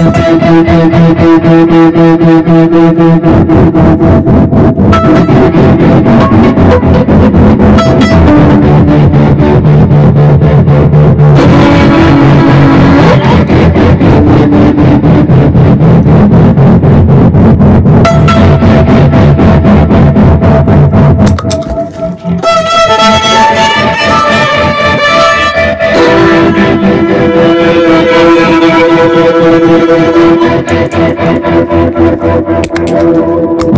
Thank you. Thank you.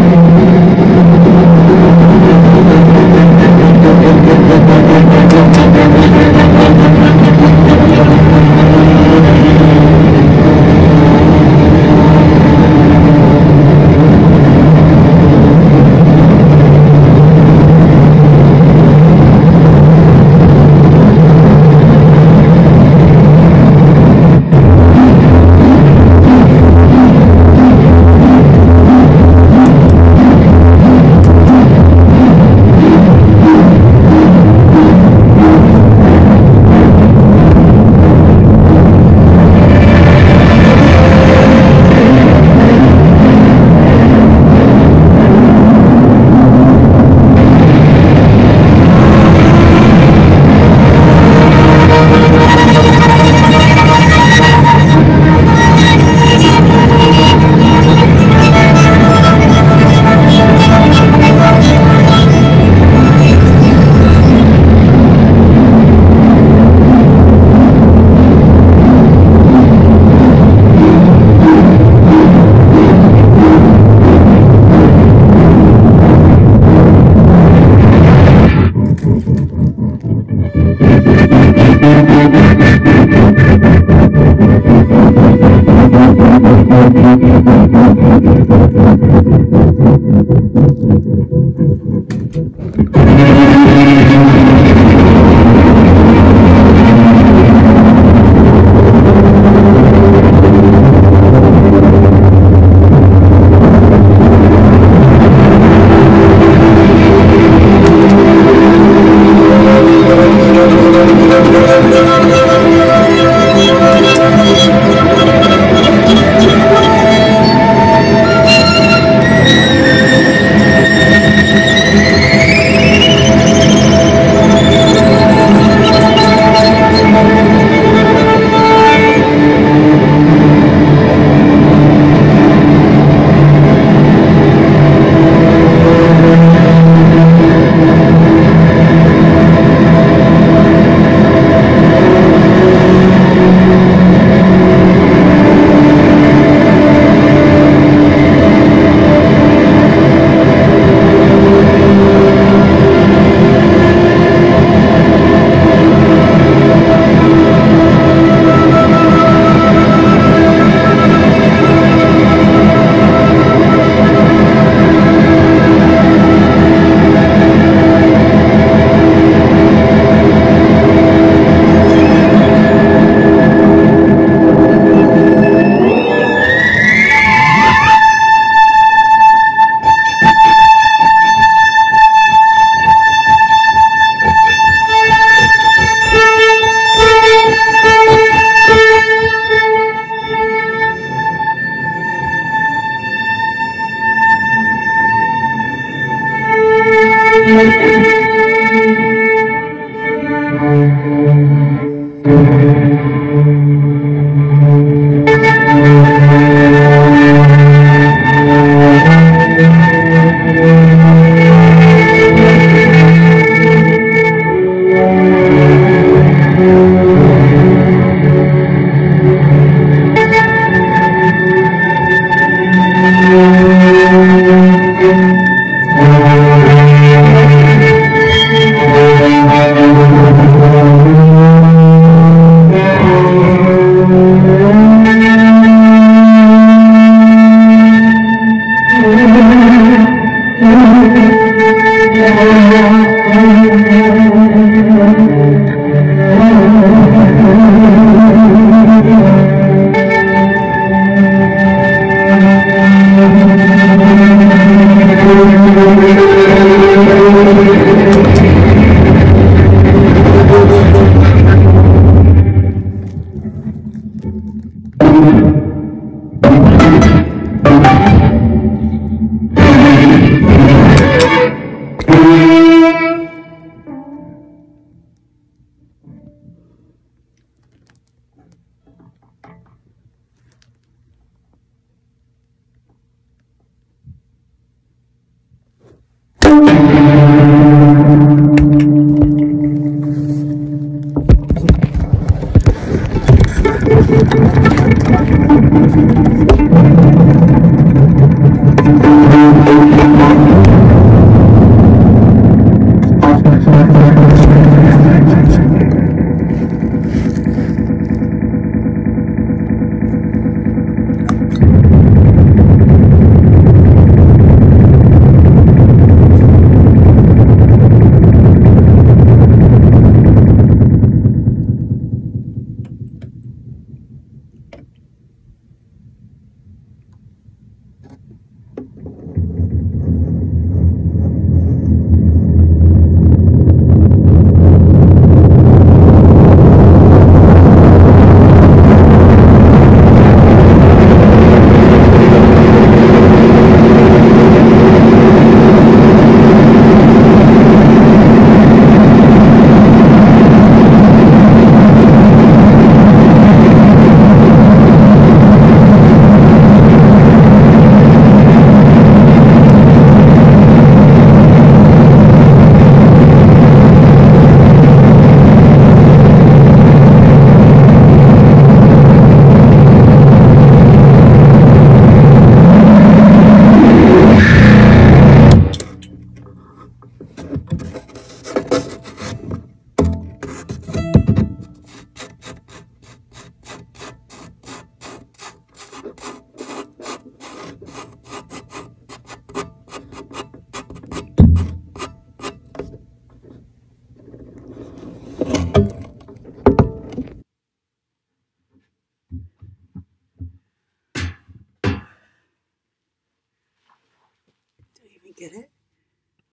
Espíritu.